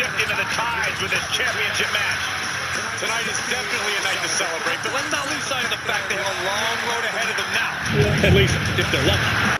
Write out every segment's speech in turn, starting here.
shifting the tides with this championship match. Tonight is definitely a night to celebrate, but let's not lose sight of the fact they have a long road ahead of them now. At least, if they're lucky.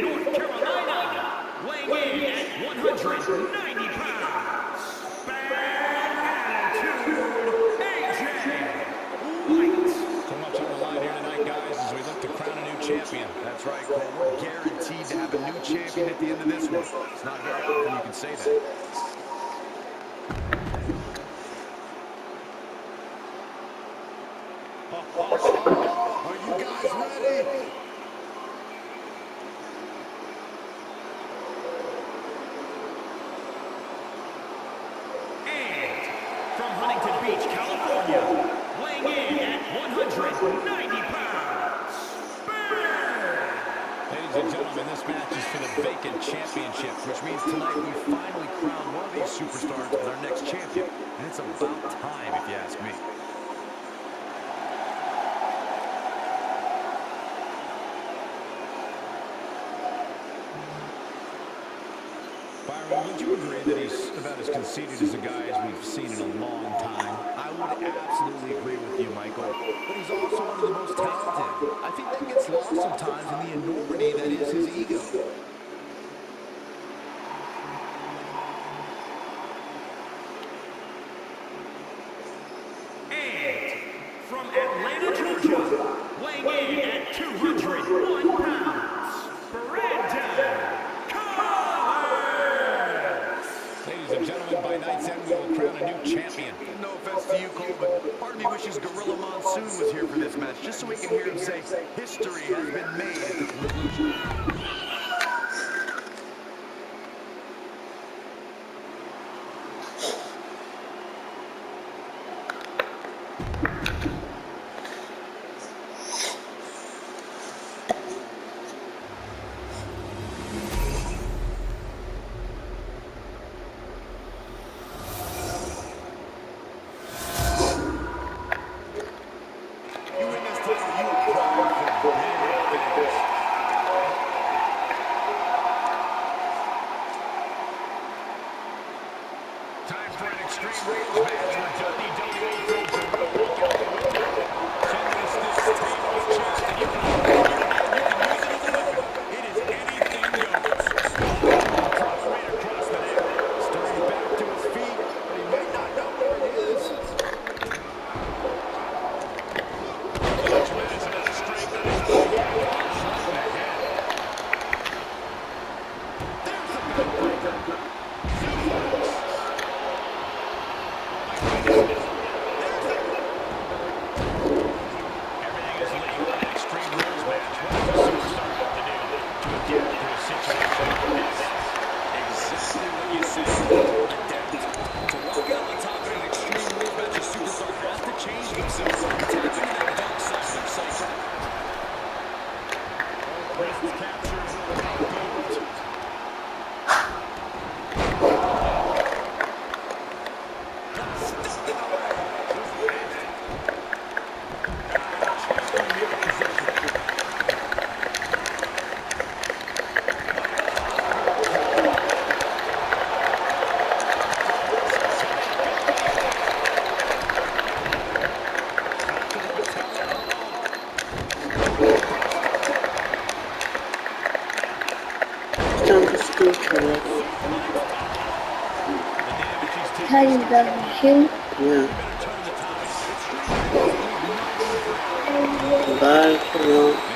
North Carolina, weighing in at 190 pounds. Bad attitude, AJ White. So much on the line here tonight, guys, as we look to crown a new champion. That's right, Cole. We're guaranteed to have a new champion at the end of this one. It's not very often you can say that. Huntington Beach, California, weighing in at 190 pounds, Ladies and gentlemen, this match is for the vacant championship, which means tonight we finally crown one of these superstars as our next champion. And it's about time, if you ask me. Byron, would you agree that he's about as conceited as a guy as we've seen in a long time. I would absolutely agree with you, Michael. But he's also one of the most talented. I think that gets lost sometimes in the enormity that is his ego. here for this match, just so we can hear him say history has been made at the conclusion. Waste Kenny W. Yeah. Bye, come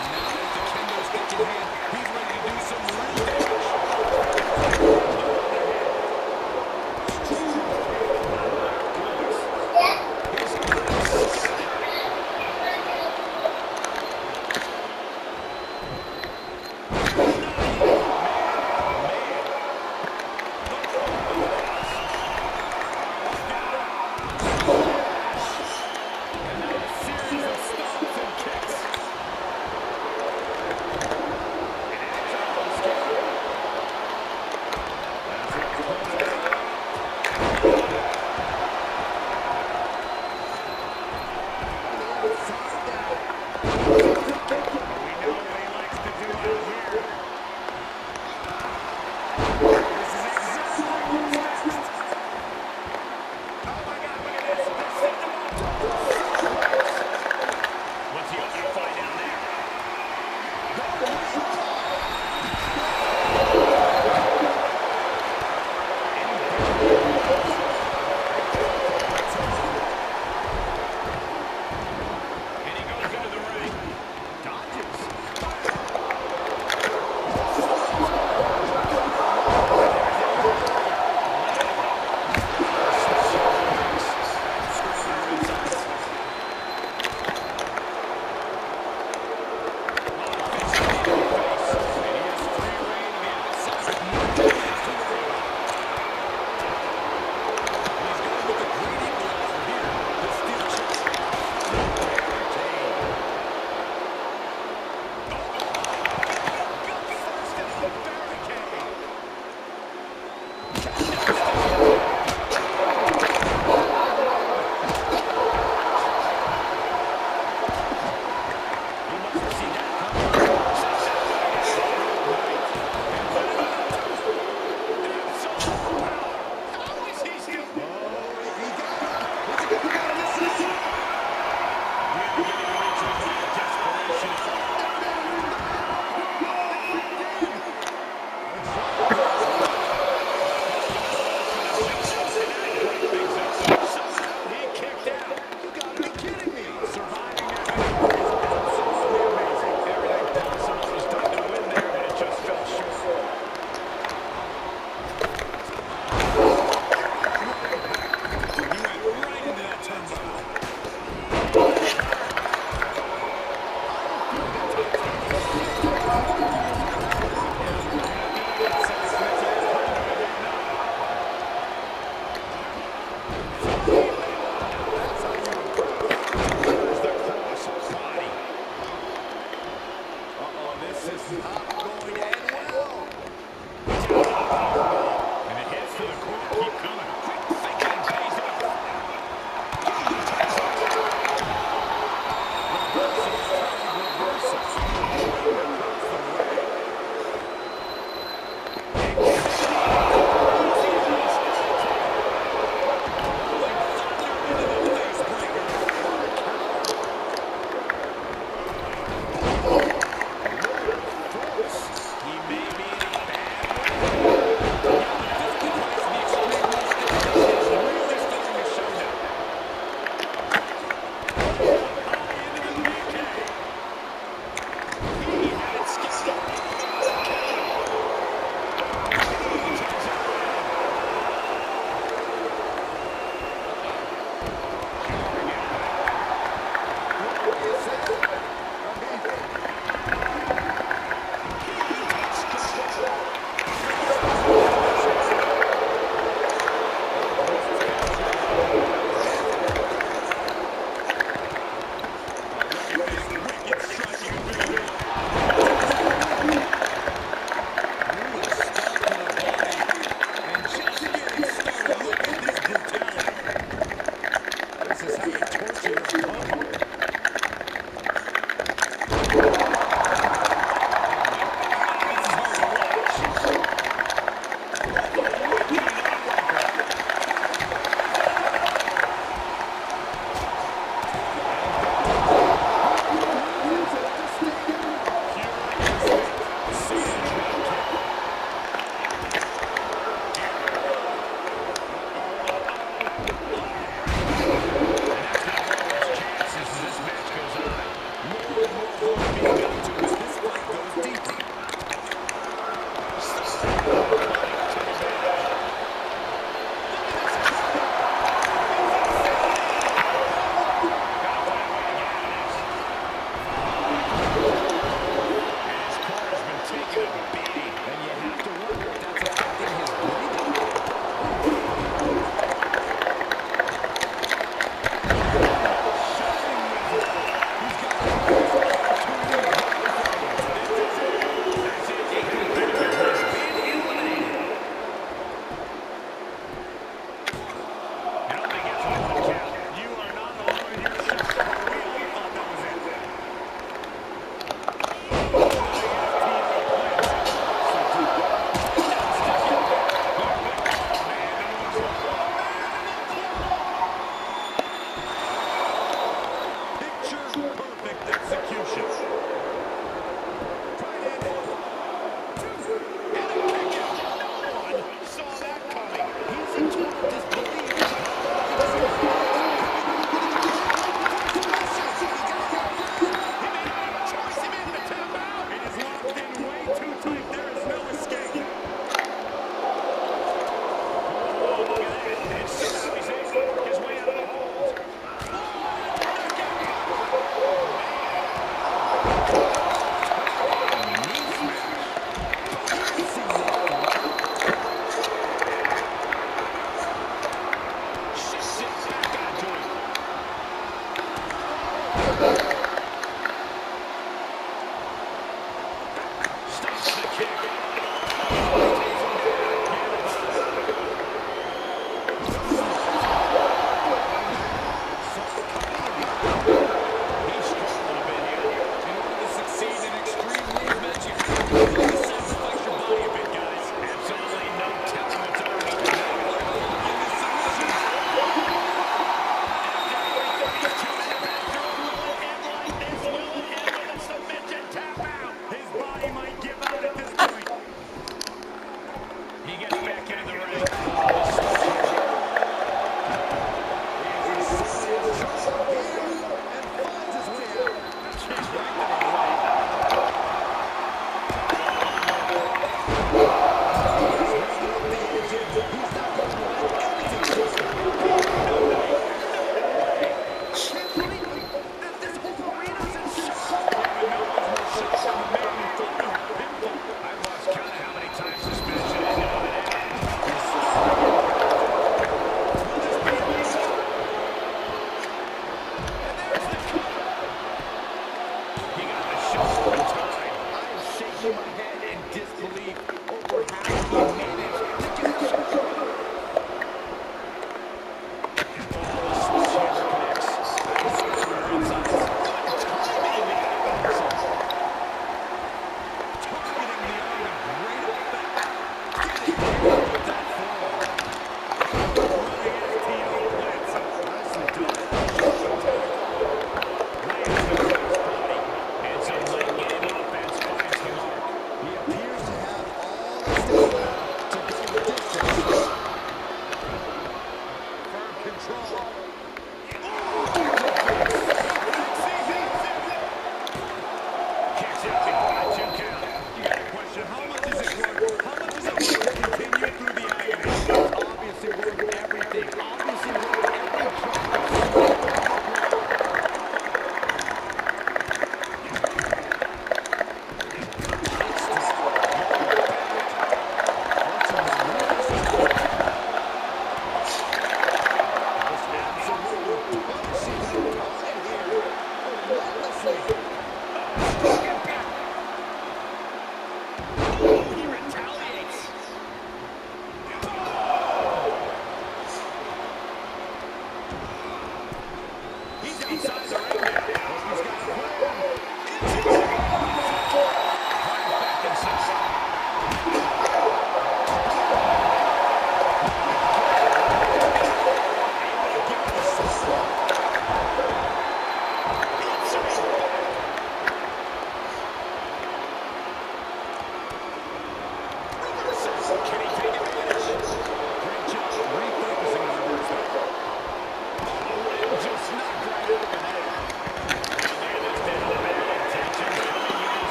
He